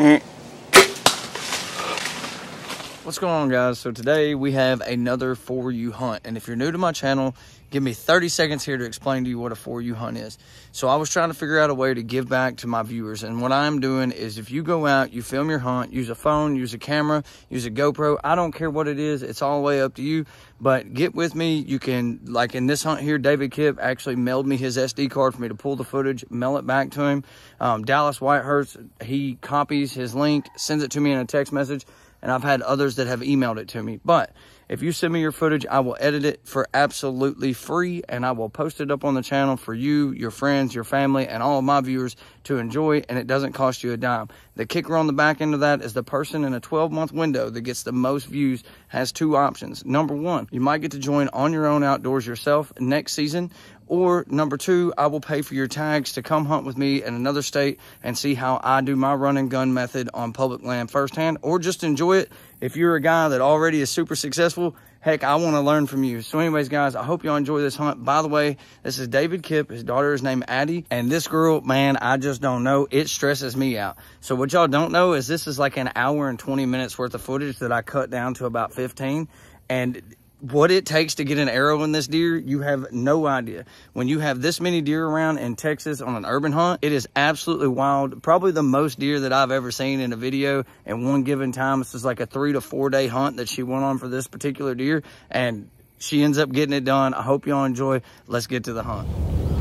Mm. What's going on guys? So today we have another for you hunt and if you're new to my channel give me 30 seconds here to explain to you what a for you hunt is. So I was trying to figure out a way to give back to my viewers and what I'm doing is if you go out, you film your hunt, use a phone, use a camera, use a GoPro, I don't care what it is, it's all the way up to you, but get with me. You can, like in this hunt here, David Kipp actually mailed me his SD card for me to pull the footage, mail it back to him. Um, Dallas Whitehurst, he copies his link, sends it to me in a text message and I've had others that have emailed it to me. But if you send me your footage, I will edit it for absolutely free and I will post it up on the channel for you, your friends, your family, and all of my viewers to enjoy and it doesn't cost you a dime. The kicker on the back end of that is the person in a 12 month window that gets the most views has two options. Number one, you might get to join on your own outdoors yourself next season or number two, I will pay for your tags to come hunt with me in another state and see how I do my run and gun method on public land firsthand, or just enjoy it. If you're a guy that already is super successful, heck, I want to learn from you. So anyways, guys, I hope y'all enjoy this hunt. By the way, this is David Kipp. His daughter is named Addie. And this girl, man, I just don't know. It stresses me out. So what y'all don't know is this is like an hour and 20 minutes worth of footage that I cut down to about 15. And what it takes to get an arrow in this deer, you have no idea. When you have this many deer around in Texas on an urban hunt, it is absolutely wild. Probably the most deer that I've ever seen in a video in one given time. This is like a three to four day hunt that she went on for this particular deer and she ends up getting it done. I hope y'all enjoy. Let's get to the hunt.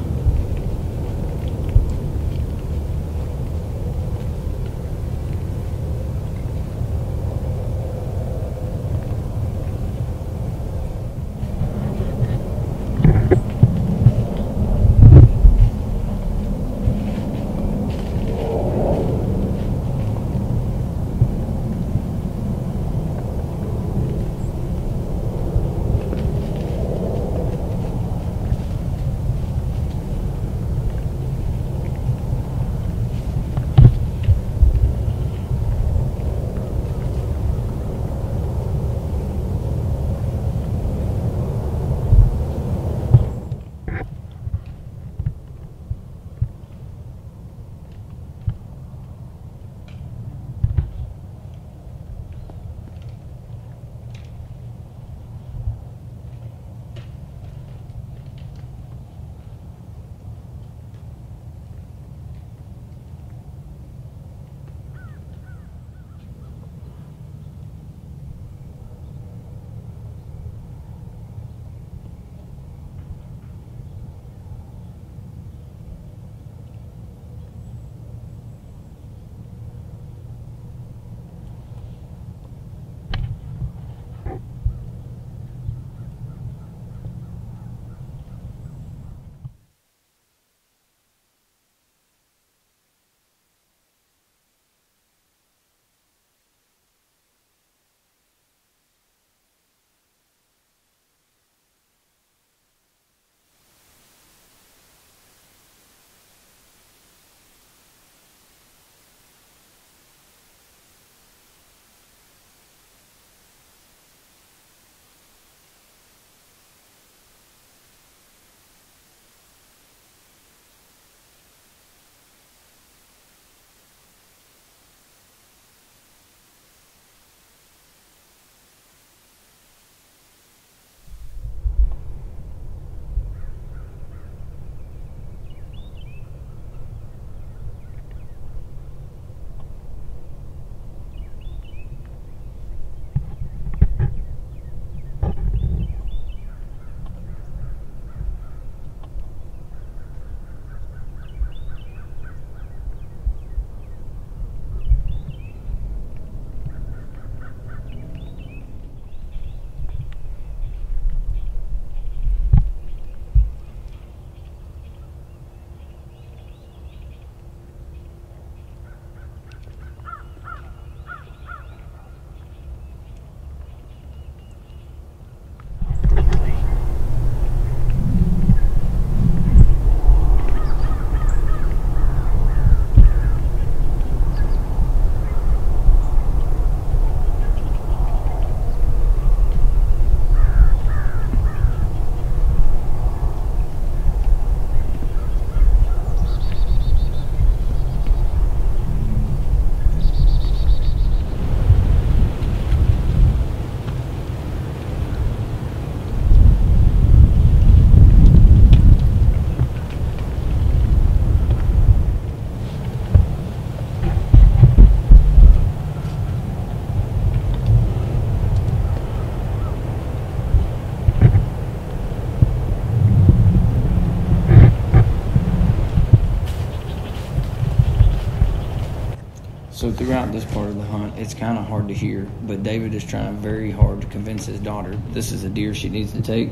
So throughout this part of the hunt, it's kind of hard to hear, but David is trying very hard to convince his daughter this is a deer she needs to take.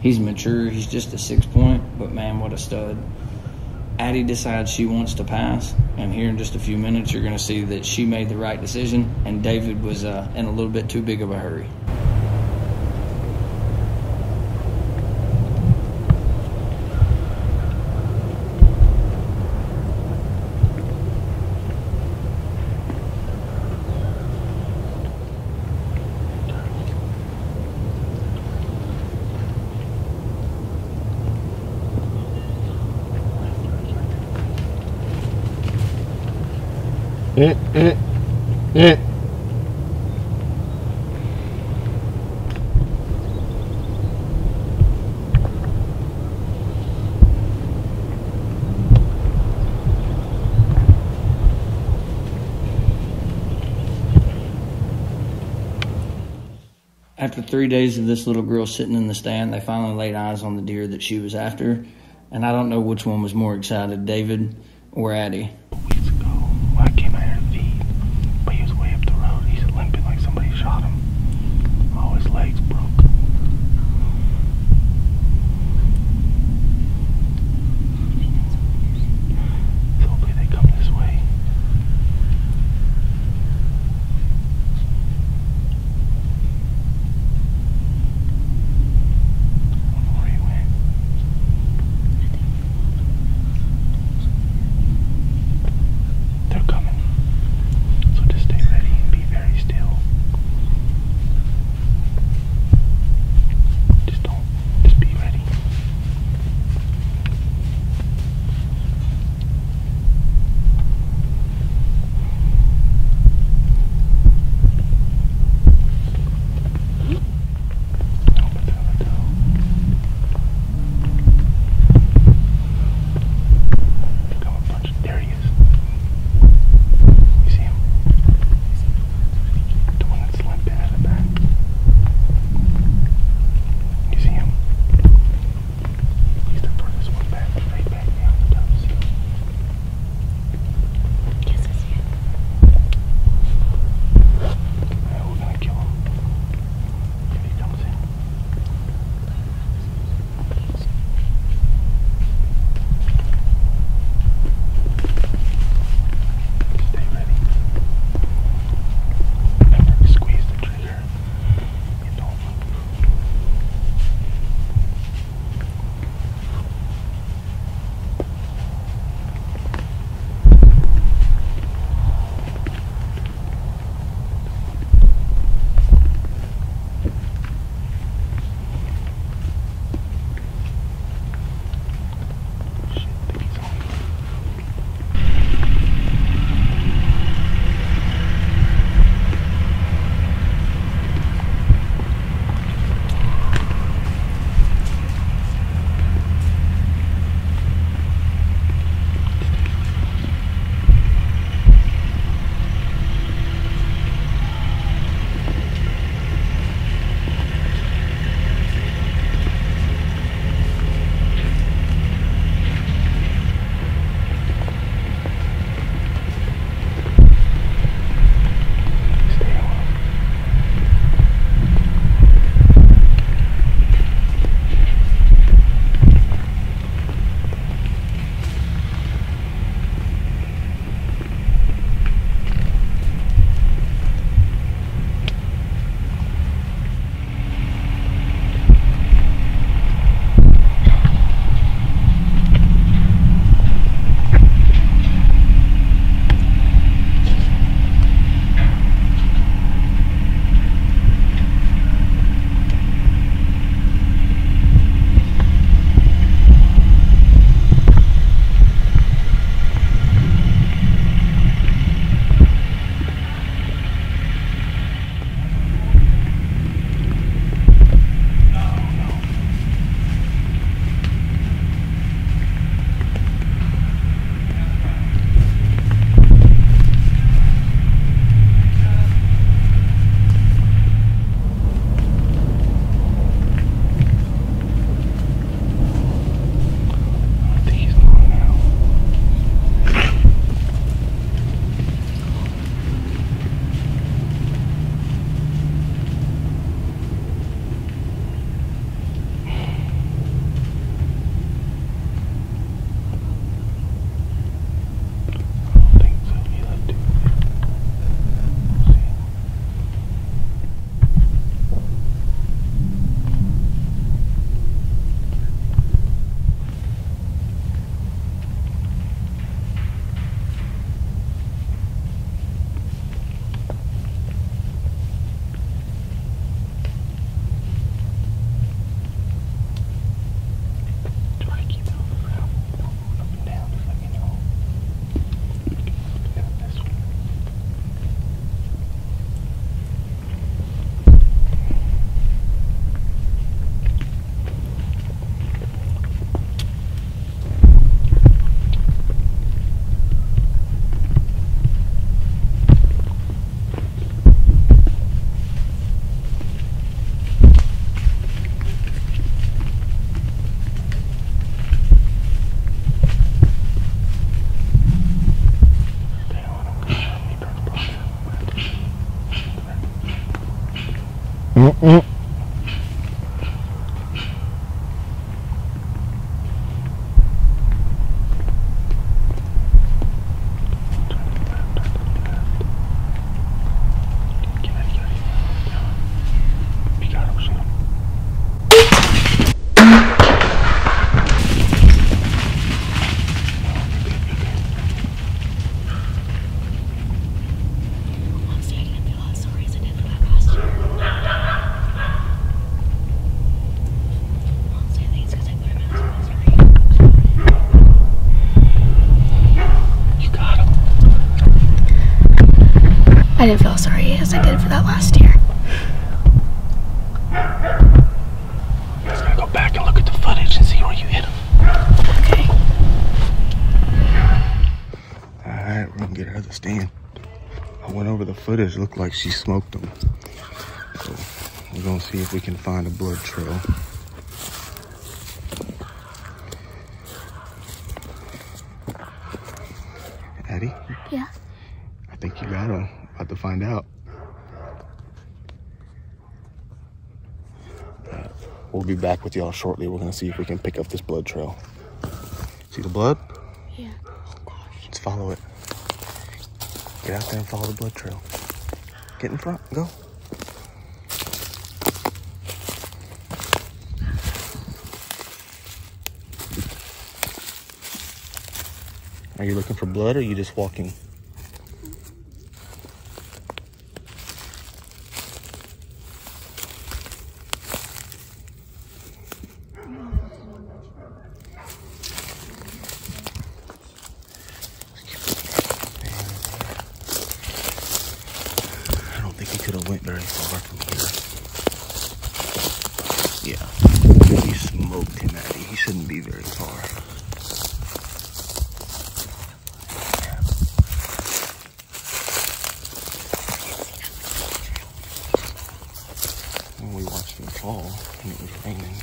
He's mature. He's just a six point, but man, what a stud. Addie decides she wants to pass, and here in just a few minutes, you're going to see that she made the right decision, and David was uh, in a little bit too big of a hurry. After three days of this little girl sitting in the stand, they finally laid eyes on the deer that she was after. And I don't know which one was more excited, David or Addie. Mm-mm. Get ready, get ready. If you got him, shoot him. Honestly, I didn't feel as sorry as I did for that last year. Honestly, I think it's 'cause I put him out of his misery. You got him. I didn't feel sorry as I did for that last year. Just gotta go back and look at the footage and see where you hit him. Okay. Alright, we're gonna get her to the stand. I went over the footage, looked like she smoked them. So we're gonna see if we can find a blood trail. Addie, Yeah. I think you got her. About to find out. Uh, We'll be back with y'all shortly. We're gonna see if we can pick up this blood trail. See the blood? Yeah. Oh, Let's follow it. Get out there and follow the blood trail. Get in front. Go. Are you looking for blood or are you just walking? I don't think he could have went very far from here. Yeah. He smoked him, Addie. He shouldn't be very far. Well, we watched him fall, and it was raining.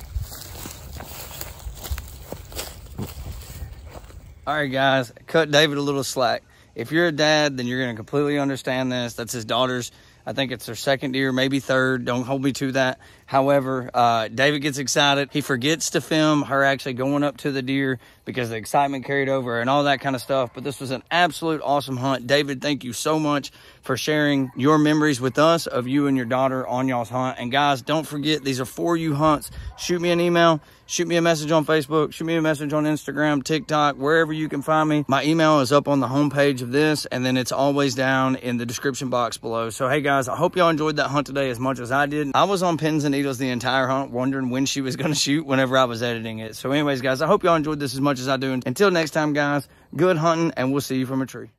All right, guys, cut David a little slack. If you're a dad, then you're going to completely understand this. That's his daughter's. I think it's their second year, maybe third. Don't hold me to that. However, uh, David gets excited. He forgets to film her actually going up to the deer because the excitement carried over and all that kind of stuff. But this was an absolute awesome hunt. David, thank you so much for sharing your memories with us of you and your daughter on y'all's hunt. And guys, don't forget, these are for you hunts. Shoot me an email shoot me a message on Facebook, shoot me a message on Instagram, TikTok, wherever you can find me. My email is up on the homepage of this, and then it's always down in the description box below. So, hey guys, I hope y'all enjoyed that hunt today as much as I did. I was on pins and needles the entire hunt, wondering when she was going to shoot whenever I was editing it. So, anyways, guys, I hope y'all enjoyed this as much as I do. Until next time, guys, good hunting, and we'll see you from a tree.